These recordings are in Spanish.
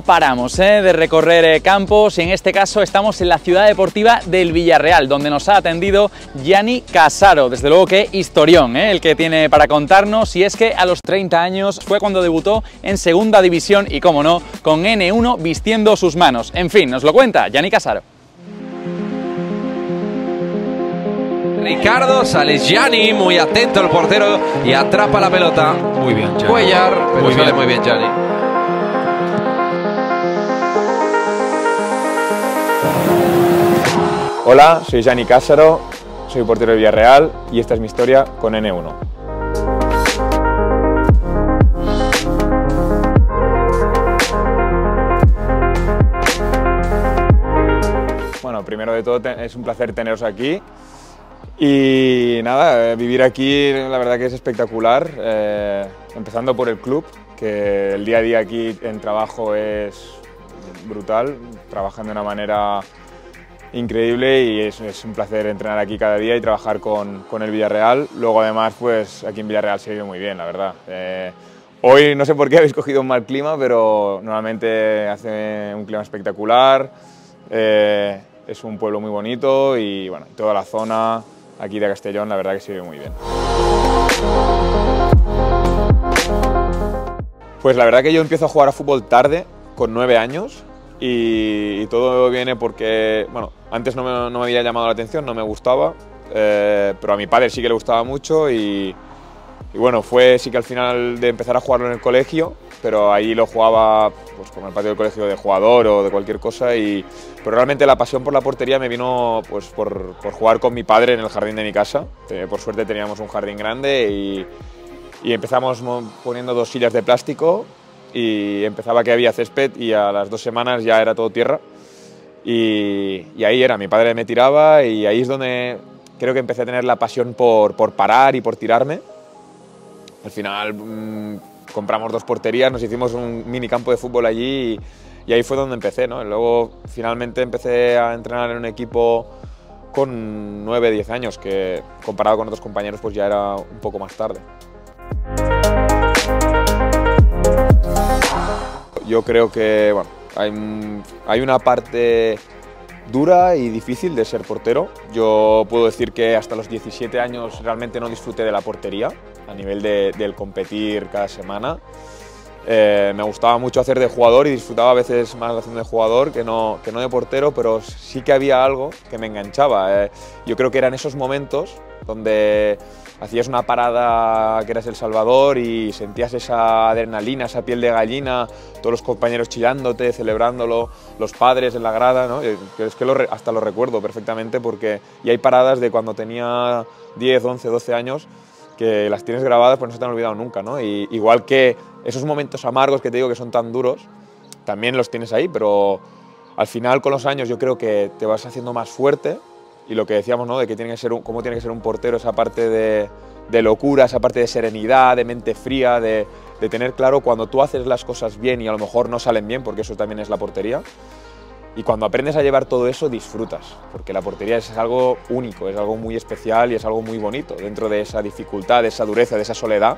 N1 no paramos ¿eh? de recorrer eh, campos y en este caso estamos en la ciudad deportiva del Villarreal, donde nos ha atendido Gianni Casaro. Desde luego que historión ¿eh? el que tiene para contarnos y es que a los 30 años fue cuando debutó en segunda división y, como no, con N1 vistiendo sus manos. En fin, nos lo cuenta Gianni Casaro. Ricardo, sale Gianni, muy atento el portero y atrapa la pelota. Muy bien, Gianni. Cuellar, pero Muy sale bien. muy bien Gianni. Hola, soy Gianni Cásaro, soy portero de Villarreal y esta es mi historia con N1. Bueno, primero de todo es un placer teneros aquí y nada, eh, vivir aquí la verdad que es espectacular, eh, empezando por el club, que el día a día aquí en trabajo es brutal, trabajan de una manera increíble y es, un placer entrenar aquí cada día y trabajar con, con el Villarreal. Luego además, pues aquí en Villarreal se vive muy bien, la verdad. Eh, hoy no sé por qué habéis cogido un mal clima, pero normalmente hace un clima espectacular. Eh, es un pueblo muy bonito y bueno, toda la zona aquí de Castellón, la verdad que se vive muy bien. Pues la verdad que yo empiezo a jugar a fútbol tarde, con nueve años, y todo viene porque, bueno, antes no me, no me había llamado la atención, no me gustaba, eh, pero a mi padre sí que le gustaba mucho y, y bueno, fue sí que al final de empezar a jugarlo en el colegio, pero ahí lo jugaba pues como el patio del colegio de jugador o de cualquier cosa y pero realmente la pasión por la portería me vino pues por, por jugar con mi padre en el jardín de mi casa. Eh, por suerte teníamos un jardín grande y, y empezamos mo- poniendo dos sillas de plástico y empezaba que había césped y a las dos semanas ya era todo tierra y, y ahí era, mi padre me tiraba y ahí es donde creo que empecé a tener la pasión por, por parar y por tirarme. Al final mm, compramos dos porterías, nos hicimos un mini campo de fútbol allí y, y ahí fue donde empecé. ¿no? Luego finalmente empecé a entrenar en un equipo con 9, 10 años, que comparado con otros compañeros pues ya era un poco más tarde. Yo creo que bueno, hay, hay una parte dura y difícil de ser portero. Yo puedo decir que hasta los 17 años realmente no disfruté de la portería a nivel de, del competir cada semana. Eh, me gustaba mucho hacer de jugador y disfrutaba a veces más haciendo de jugador que no, que no de portero, pero sí que había algo que me enganchaba. Eh, yo creo que eran esos momentos donde hacías una parada que eras El Salvador y sentías esa adrenalina, esa piel de gallina, todos los compañeros chillándote, celebrándolo, los padres en la grada. Eh, es que hasta lo recuerdo perfectamente porque y hay paradas de cuando tenía 10, 11, 12 años que las tienes grabadas pues no se te han olvidado nunca. Y, igual que esos momentos amargos que te digo que son tan duros, también los tienes ahí, pero al final con los años yo creo que te vas haciendo más fuerte y lo que decíamos, ¿no? De que tiene que ser un, cómo tiene que ser un portero, esa parte de, de locura, esa parte de serenidad, de mente fría, de, de tener claro cuando tú haces las cosas bien y a lo mejor no salen bien, porque eso también es la portería. Y cuando aprendes a llevar todo eso, disfrutas, porque la portería es algo único, es algo muy especial y es algo muy bonito. Dentro de esa dificultad, de esa dureza, de esa soledad,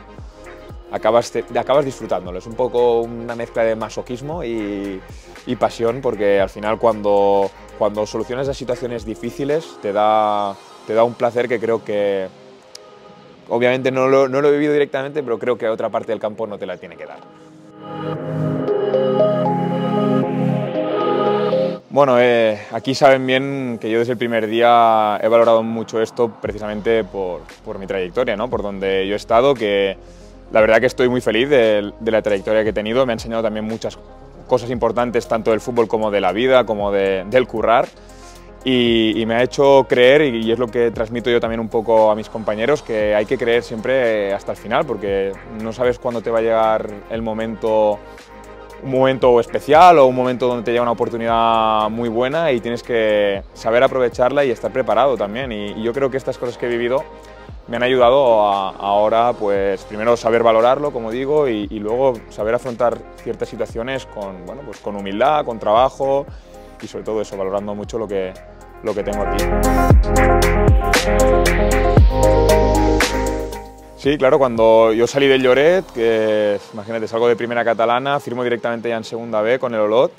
acabas, te- acabas disfrutándolo. Es un poco una mezcla de masoquismo y, y pasión, porque al final cuando, cuando solucionas las situaciones difíciles te da, te da un placer que creo que, obviamente no lo, no lo he vivido directamente, pero creo que otra parte del campo no te la tiene que dar. Bueno, eh, aquí saben bien que yo desde el primer día he valorado mucho esto precisamente por, por mi trayectoria, ¿no? por donde yo he estado, que la verdad que estoy muy feliz de, la trayectoria que he tenido, me ha enseñado también muchas cosas importantes tanto del fútbol como de la vida, como de- del currar, y, me ha hecho creer, y, es lo que transmito yo también un poco a mis compañeros, que hay que creer siempre eh, hasta el final, porque no sabes cuándo te va a llegar el momento un momento especial o un momento donde te llega una oportunidad muy buena y tienes que saber aprovecharla y estar preparado también. Y yo creo que estas cosas que he vivido me han ayudado a, ahora, pues primero saber valorarlo, como digo, y, y luego saber afrontar ciertas situaciones con, bueno, pues con humildad, con trabajo y sobre todo eso, valorando mucho lo que, lo que tengo aquí. Sí, claro, cuando yo salí del Lloret, que imagínate, salgo de primera catalana, firmo directamente ya en segunda B con el Olot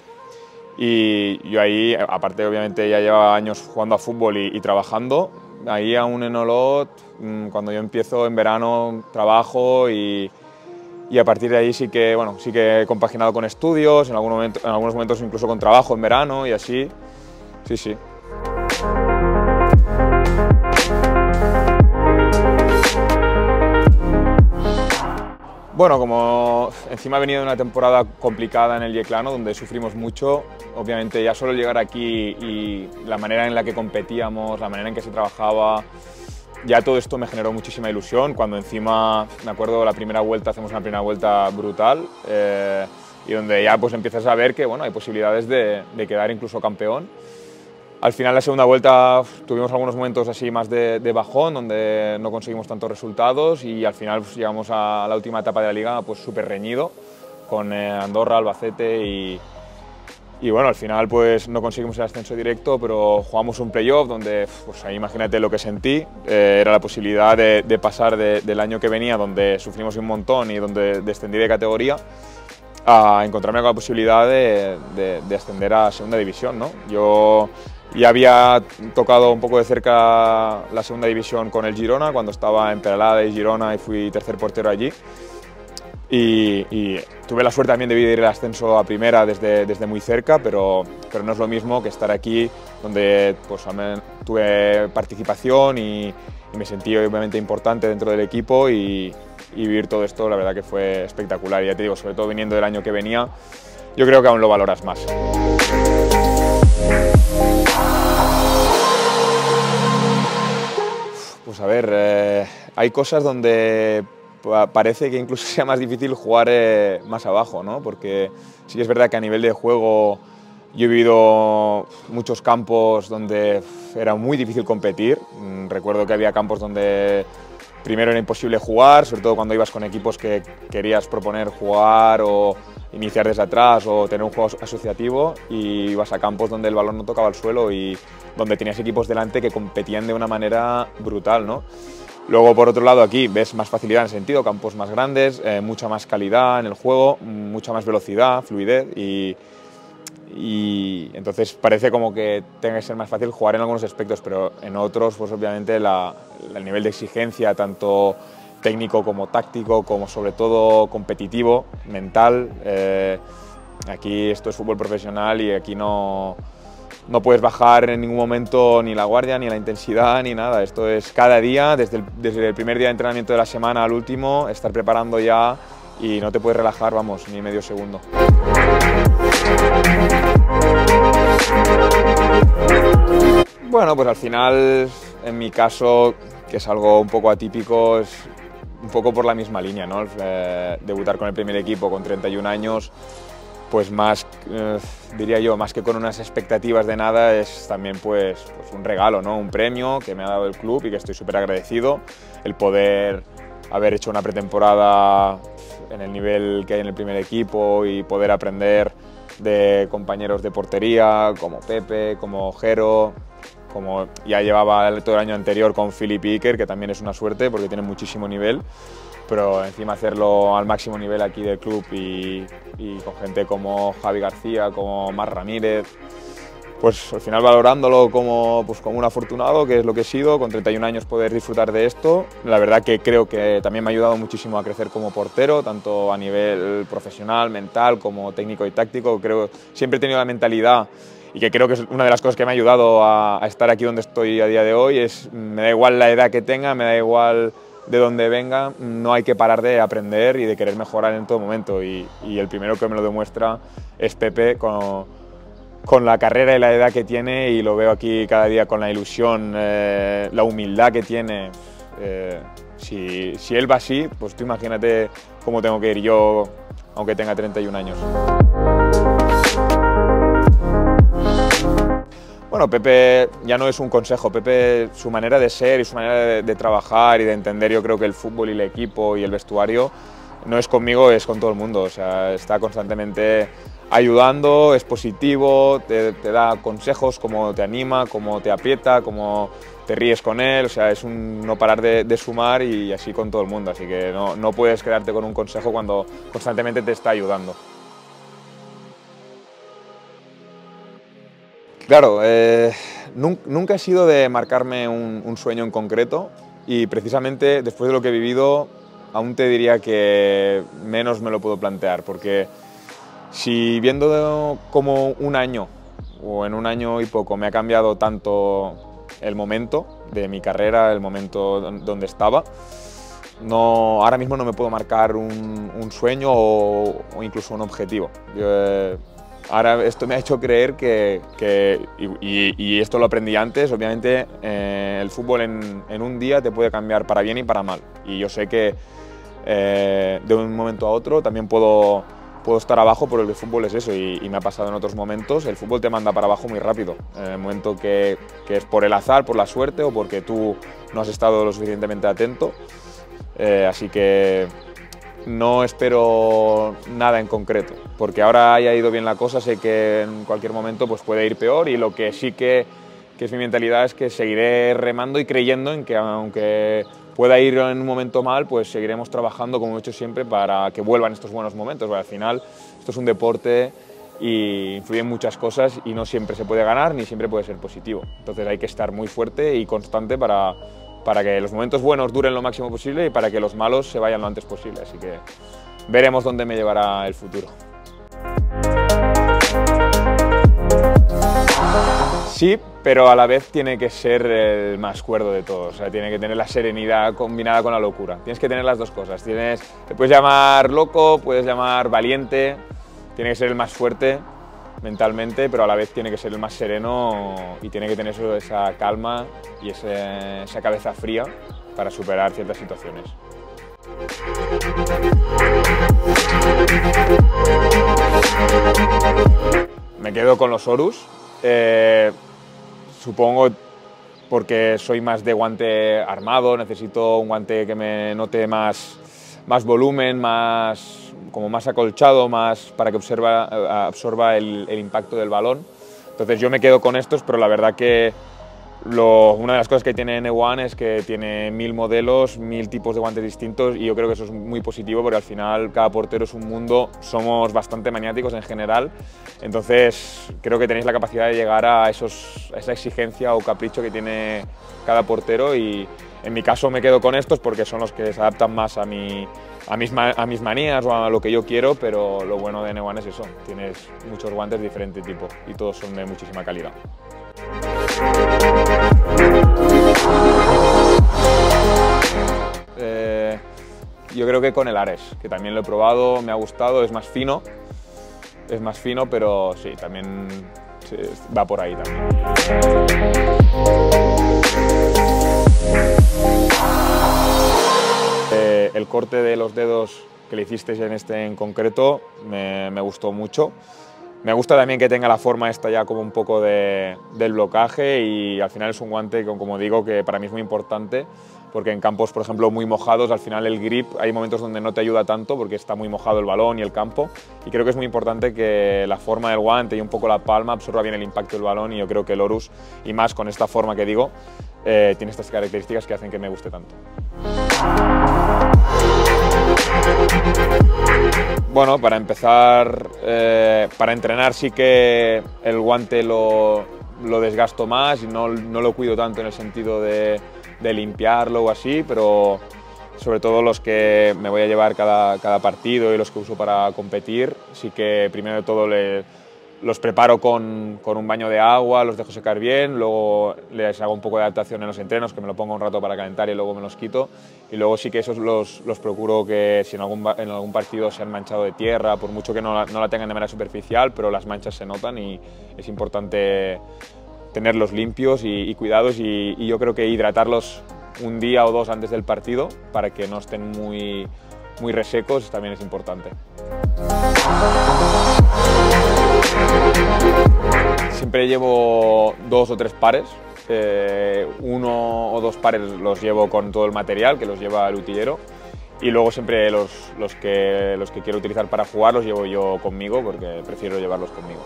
y yo ahí, aparte obviamente ya llevaba años jugando a fútbol y, trabajando, ahí aún en Olot, mm, cuando yo empiezo en verano, trabajo y, y, a partir de ahí sí que, bueno, sí que he compaginado con estudios, en, algún momento, en algunos momentos incluso con trabajo en verano y así, sí, sí. Bueno, como encima he venido una temporada complicada en el Yeclano, donde sufrimos mucho, obviamente ya solo llegar aquí y la manera en la que competíamos, la manera en que se trabajaba, ya todo esto me generó muchísima ilusión. Cuando encima, me acuerdo, la primera vuelta, hacemos una primera vuelta brutal eh, y donde ya pues empiezas a ver que bueno, hay posibilidades de, de quedar incluso campeón. Al final, la segunda vuelta, tuvimos algunos momentos así más de, bajón, donde no conseguimos tantos resultados y al final pues, llegamos a la última etapa de la liga pues súper reñido, con eh, Andorra, Albacete y, y bueno, al final pues no conseguimos el ascenso directo, pero jugamos un playoff donde, pues ahí imagínate lo que sentí, eh, era la posibilidad de, pasar del año que venía, donde sufrimos un montón y donde descendí de categoría, a encontrarme con la posibilidad de, de ascender a segunda división. ¿no? Yo ya había tocado un poco de cerca la segunda división con el Girona, cuando estaba en Peralada y Girona y fui tercer portero allí. Y, tuve la suerte también de vivir el ascenso a primera desde, desde muy cerca, pero, pero no es lo mismo que estar aquí, donde pues, tuve participación y, me sentí obviamente importante dentro del equipo y, y, vivir todo esto, la verdad que fue espectacular. Y ya te digo, sobre todo viniendo del año que venía, yo creo que aún lo valoras más. Pues a ver, eh, hay cosas donde parece que incluso sea más difícil jugar eh, más abajo, ¿no? Porque sí que es verdad que a nivel de juego yo he vivido muchos campos donde era muy difícil competir. Mm, recuerdo que había campos donde primero era imposible jugar, sobre todo cuando ibas con equipos que querías proponer jugar o iniciar desde atrás o tener un juego asociativo y ibas a campos donde el balón no tocaba el suelo y donde tenías equipos delante que competían de una manera brutal, ¿no? Luego, por otro lado, aquí ves más facilidad en el sentido, campos más grandes, eh, mucha más calidad en el juego, mucha más velocidad, fluidez y, entonces parece como que tenga que ser más fácil jugar en algunos aspectos, pero en otros, pues obviamente el nivel de exigencia, tanto técnico como táctico, como sobre todo competitivo, mental. Eh, aquí esto es fútbol profesional y aquí no, no puedes bajar en ningún momento ni la guardia, ni la intensidad, ni nada. Esto es cada día, desde el, desde el primer día de entrenamiento de la semana al último, estar preparando ya y no te puedes relajar, vamos, ni medio segundo. Bueno, pues al final, en mi caso, que es algo un poco atípico, un poco por la misma línea, ¿no? Eh, debutar con el primer equipo con 31 años, pues más, eh, diría yo, más que con unas expectativas de nada, es también pues, pues, un regalo, ¿no? Un premio que me ha dado el club y que estoy súper agradecido, el poder haber hecho una pretemporada en el nivel que hay en el primer equipo y poder aprender de compañeros de portería como Pepe, como Jero, como ya llevaba todo el año anterior con Philip Iker, que también es una suerte porque tiene muchísimo nivel, pero encima hacerlo al máximo nivel aquí del club y, con gente como Javi García, como Mar Ramírez, pues al final valorándolo como, pues como un afortunado, que es lo que he sido, con 31 años poder disfrutar de esto. La verdad que creo que también me ha ayudado muchísimo a crecer como portero, tanto a nivel profesional, mental, como técnico y táctico. Creo, siempre he tenido la mentalidad y que creo que es una de las cosas que me ha ayudado a, estar aquí donde estoy a día de hoy, es me da igual la edad que tenga, me da igual de dónde venga, no hay que parar de aprender y de querer mejorar en todo momento y, el primero que me lo demuestra es Pepe con, con, la carrera y la edad que tiene y lo veo aquí cada día con la ilusión, eh, la humildad que tiene. Eh, si, si él va así, pues tú imagínate cómo tengo que ir yo aunque tenga 31 años. Bueno, Pepe ya no es un consejo, Pepe su manera de ser y su manera de, trabajar y de entender yo creo que el fútbol y el equipo y el vestuario no es conmigo, es con todo el mundo, o sea, está constantemente ayudando, es positivo, te, da consejos, cómo te anima, cómo te aprieta, cómo te ríes con él, o sea, es un no parar de, sumar y así con todo el mundo, así que no, no, puedes quedarte con un consejo cuando constantemente te está ayudando. Claro, eh, nunca he sido de marcarme un, sueño en concreto y precisamente después de lo que he vivido aún te diría que menos me lo puedo plantear, porque si viendo como un año o en un año y poco me ha cambiado tanto el momento de mi carrera, el momento donde estaba, no, ahora mismo no me puedo marcar un, sueño o, incluso un objetivo. Eh, ahora esto me ha hecho creer que, y, esto lo aprendí antes, obviamente eh, el fútbol en, un día te puede cambiar para bien y para mal. Y yo sé que eh, de un momento a otro también puedo puedo estar abajo, pero el fútbol es eso y, me ha pasado en otros momentos. El fútbol te manda para abajo muy rápido. En el momento que, es por el azar, por la suerte o porque tú no has estado lo suficientemente atento. Eh, así que no espero nada en concreto, porque ahora haya ido bien la cosa, sé que en cualquier momento pues puede ir peor y lo que sí que, es mi mentalidad es que seguiré remando y creyendo en que aunque pueda ir en un momento mal, pues seguiremos trabajando como he hecho siempre para que vuelvan estos buenos momentos. Al final esto es un deporte y influyen muchas cosas y no siempre se puede ganar ni siempre puede ser positivo. Entonces hay que estar muy fuerte y constante para, para que los momentos buenos duren lo máximo posible y para que los malos se vayan lo antes posible. Así que veremos dónde me llevará el futuro. Sí, pero a la vez tiene que ser el más cuerdo de todos, o sea, tiene que tener la serenidad combinada con la locura. Tienes que tener las dos cosas. Tienes, te puedes llamar loco, puedes llamar valiente, tiene que ser el más fuerte mentalmente, pero a la vez tiene que ser el más sereno y tiene que tener esa calma y esa cabeza fría para superar ciertas situaciones. Me quedo con los Horus. Eh, Supongo porque soy más de guante armado, necesito un guante que me note más, más volumen, más, como más acolchado, más para que observa, absorba el, el impacto del balón. Entonces yo me quedo con estos, pero la verdad que una de las cosas que tiene N1 es que tiene mil modelos, mil tipos de guantes distintos y yo creo que eso es muy positivo porque al final cada portero es un mundo, somos bastante maniáticos en general, entonces creo que tenéis la capacidad de llegar a, esos, esa exigencia o capricho que tiene cada portero y en mi caso me quedo con estos porque son los que se adaptan más a, mi, a, mis, a mis manías o a lo que yo quiero, pero lo bueno de N1 es eso, tienes muchos guantes de diferente tipo y todos son de muchísima calidad. Eh, yo creo que con el Ares, que también lo he probado, me ha gustado, es más fino, es más fino, pero sí, también va por ahí también. El corte de los dedos que le hicisteis en este en concreto me, gustó mucho. Me gusta también que tenga la forma esta ya como un poco de, del blocaje y al final es un guante, como digo, que para mí es muy importante porque en campos, por ejemplo, muy mojados, al final el grip hay momentos donde no te ayuda tanto porque está muy mojado el balón y el campo y creo que es muy importante que la forma del guante y un poco la palma absorba bien el impacto del balón y yo creo que el Horus, y más con esta forma que digo, eh, tiene estas características que hacen que me guste tanto. Bueno, para empezar, eh, para entrenar sí que el guante lo, desgasto más y no, lo cuido tanto en el sentido de, limpiarlo o así, pero sobre todo los que me voy a llevar cada, cada partido y los que uso para competir, sí que primero de todo los preparo con, con, un baño de agua, los dejo secar bien, luego les hago un poco de adaptación en los entrenos, que me lo pongo un rato para calentar y luego me los quito. Y luego sí que esos los, los procuro que si en algún, en algún partido se han manchado de tierra, por mucho que no no la tengan de manera superficial, pero las manchas se notan y es importante tenerlos limpios y, cuidados y, y yo creo que hidratarlos un día o dos antes del partido para que no estén muy, muy resecos también es importante. Siempre llevo dos o tres pares. Eh, uno o dos pares los llevo con todo el material que los lleva el utillero y luego siempre los, los, que, los que quiero utilizar para jugar los llevo yo conmigo porque prefiero llevarlos conmigo.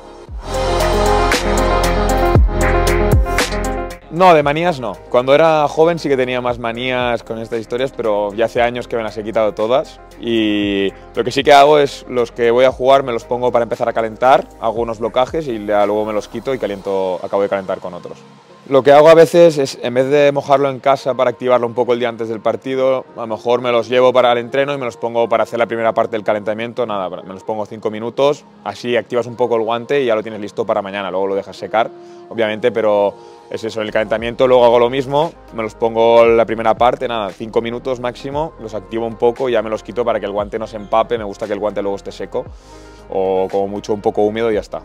No, de manías no. Cuando era joven sí que tenía más manías con estas historias, pero ya hace años que me las he quitado todas. Y lo que sí que hago es los que voy a jugar me los pongo para empezar a calentar, hago unos blocajes y luego me los quito y caliento, acabo de calentar con otros. Lo que hago a veces es, en vez de mojarlo en casa para activarlo un poco el día antes del partido, a lo mejor me los llevo para el entreno y me los pongo para hacer la primera parte del calentamiento, nada, me los pongo cinco minutos, así activas un poco el guante y ya lo tienes listo para mañana, luego lo dejas secar, obviamente, pero es eso, el calentamiento luego hago lo mismo, me los pongo la primera parte, nada, cinco minutos máximo, los activo un poco y ya me los quito para que el guante no se empape, me gusta que el guante luego esté seco o como mucho un poco húmedo y ya está.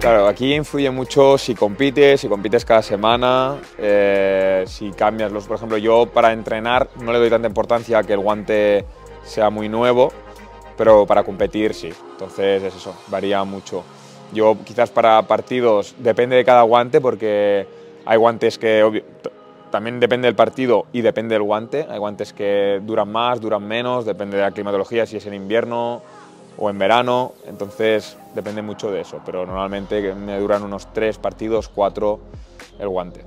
Claro, aquí influye mucho si compites, si compites cada semana, eh, si cambias los, por ejemplo, yo para entrenar no le doy tanta importancia a que el guante sea muy nuevo, pero para competir sí. Entonces es eso, varía mucho. Yo quizás para partidos depende de cada guante porque hay guantes que también depende del partido y depende del guante. Hay guantes que duran más, duran menos, depende de la climatología, si es en invierno o en verano. Entonces depende mucho de eso, pero normalmente me duran unos tres partidos, cuatro el guante.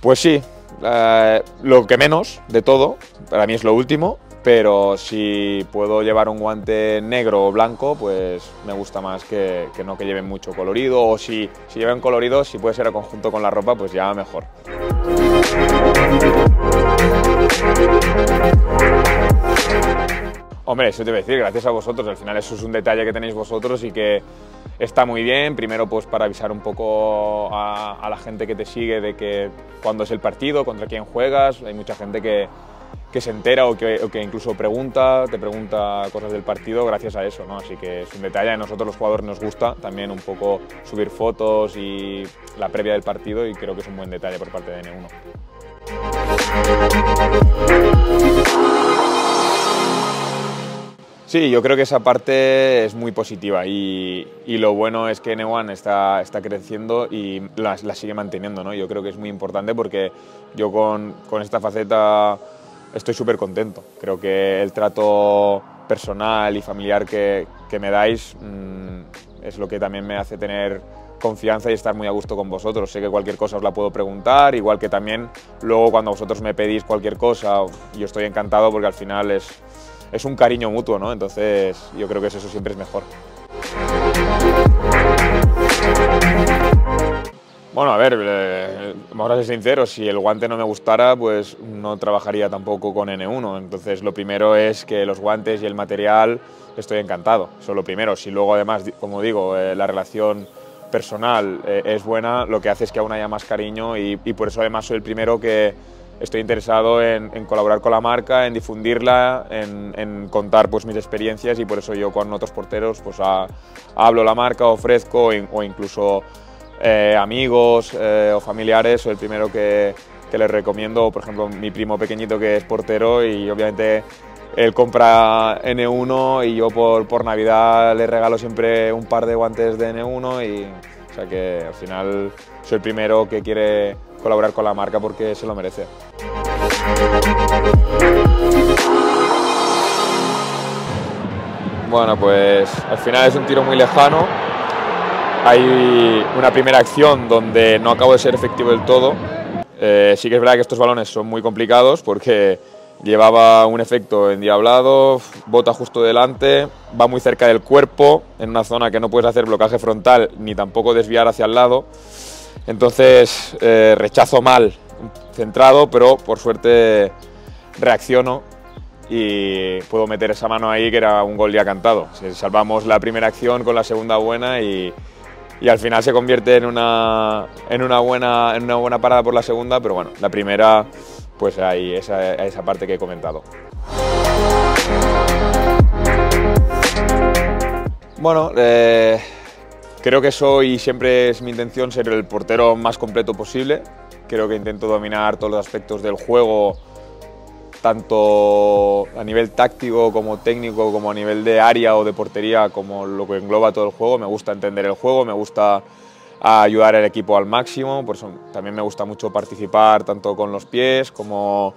Pues sí, eh, lo que menos de todo, para mí es lo último, pero si puedo llevar un guante negro o blanco, pues me gusta más que, no que lleven mucho colorido, o si, si lleven colorido, si puede ser a conjunto con la ropa, pues ya mejor. Hombre, eso te voy a decir, gracias a vosotros, al final eso es un detalle que tenéis vosotros y que está muy bien, primero pues para avisar un poco a, la gente que te sigue de que cuándo es el partido, contra quién juegas, hay mucha gente que, se entera o que, o que, incluso pregunta, te pregunta cosas del partido gracias a eso, ¿no? Así que es un detalle, a nosotros los jugadores nos gusta también un poco subir fotos y la previa del partido y creo que es un buen detalle por parte de N1. Sí, yo creo que esa parte es muy positiva y, lo bueno es que N1 está, está creciendo y la, sigue manteniendo. ¿no? Yo creo que es muy importante porque yo con, con esta faceta estoy súper contento. Creo que el trato personal y familiar que, que me dais mm, es lo que también me hace tener confianza y estar muy a gusto con vosotros. Sé que cualquier cosa os la puedo preguntar, igual que también luego cuando vosotros me pedís cualquier cosa, yo estoy encantado porque al final es, es un cariño mutuo, ¿no? Entonces yo creo que eso siempre es mejor. Bueno, a ver, eh, vamos a ser sinceros, si el guante no me gustara, pues no trabajaría tampoco con N1. Entonces lo primero es que los guantes y el material estoy encantado, eso es lo primero. Si luego además, como digo, eh, la relación personal eh, es buena, lo que hace es que aún haya más cariño y por eso además soy el primero que estoy interesado en, colaborar con la marca, en difundirla, en, contar pues, mis experiencias y por eso yo con otros porteros pues, hablo la marca, ofrezco o incluso eh, amigos eh, o familiares, soy el primero que, que les recomiendo, por ejemplo, mi primo pequeñito que es portero y obviamente él compra N1 y yo por, por Navidad le regalo siempre un par de guantes de N1 y o sea que al final soy el primero que quiere colaborar con la marca porque se lo merece. Bueno, pues al final es un tiro muy lejano. Hay una primera acción donde no acabo de ser efectivo del todo. Eh, sí que es verdad que estos balones son muy complicados porque llevaba un efecto endiablado, bota justo delante, va muy cerca del cuerpo, en una zona que no puedes hacer blocaje frontal ni tampoco desviar hacia el lado. Entonces eh, rechazo mal, centrado, pero por suerte reacciono y puedo meter esa mano ahí que era un gol ya cantado. Salvamos la primera acción con la segunda buena y, al final se convierte en una, en, una buena, en una buena parada por la segunda, pero bueno, la primera pues hay esa, esa parte que he comentado. Bueno, eh, creo que soy, siempre es mi intención ser el portero más completo posible. Creo que intento dominar todos los aspectos del juego, tanto a nivel táctico como técnico, como a nivel de área o de portería, como lo que engloba todo el juego. Me gusta entender el juego, me gusta a ayudar al equipo al máximo, por eso también me gusta mucho participar tanto con los pies como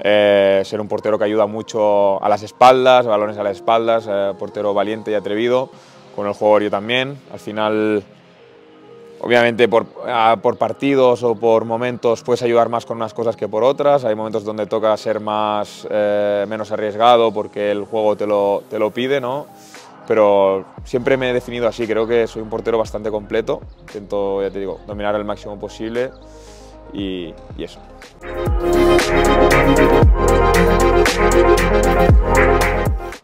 eh, ser un portero que ayuda mucho a las espaldas, balones a las espaldas, eh, portero valiente y atrevido, con el juego yo también. Al final, obviamente por, por, partidos o por momentos puedes ayudar más con unas cosas que por otras, hay momentos donde toca ser más, eh, menos arriesgado porque el juego te lo, te lo pide, ¿no? Pero siempre me he definido así, creo que soy un portero bastante completo, intento, ya te digo, dominar al máximo posible y, eso.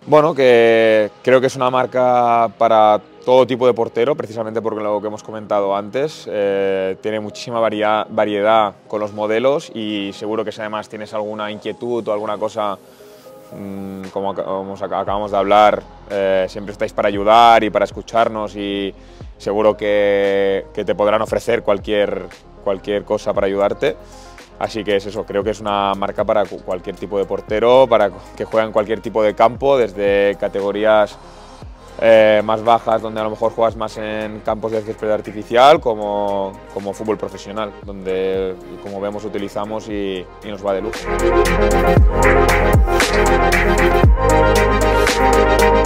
Bueno, que creo que es una marca para todo tipo de portero, precisamente por lo que hemos comentado antes. Eh, tiene muchísima variedad, con los modelos y seguro que si además tienes alguna inquietud o alguna cosa como, acabamos de hablar, eh, siempre estáis para ayudar y para escucharnos y seguro que, te podrán ofrecer cualquier, cualquier cosa para ayudarte. Así que es eso, creo que es una marca para cualquier tipo de portero, para que juegue en cualquier tipo de campo, desde categorías eh, más bajas, donde a lo mejor juegas más en campos de césped artificial, como, como fútbol profesional, donde, como vemos, utilizamos y, y nos va de lujo. Thank you.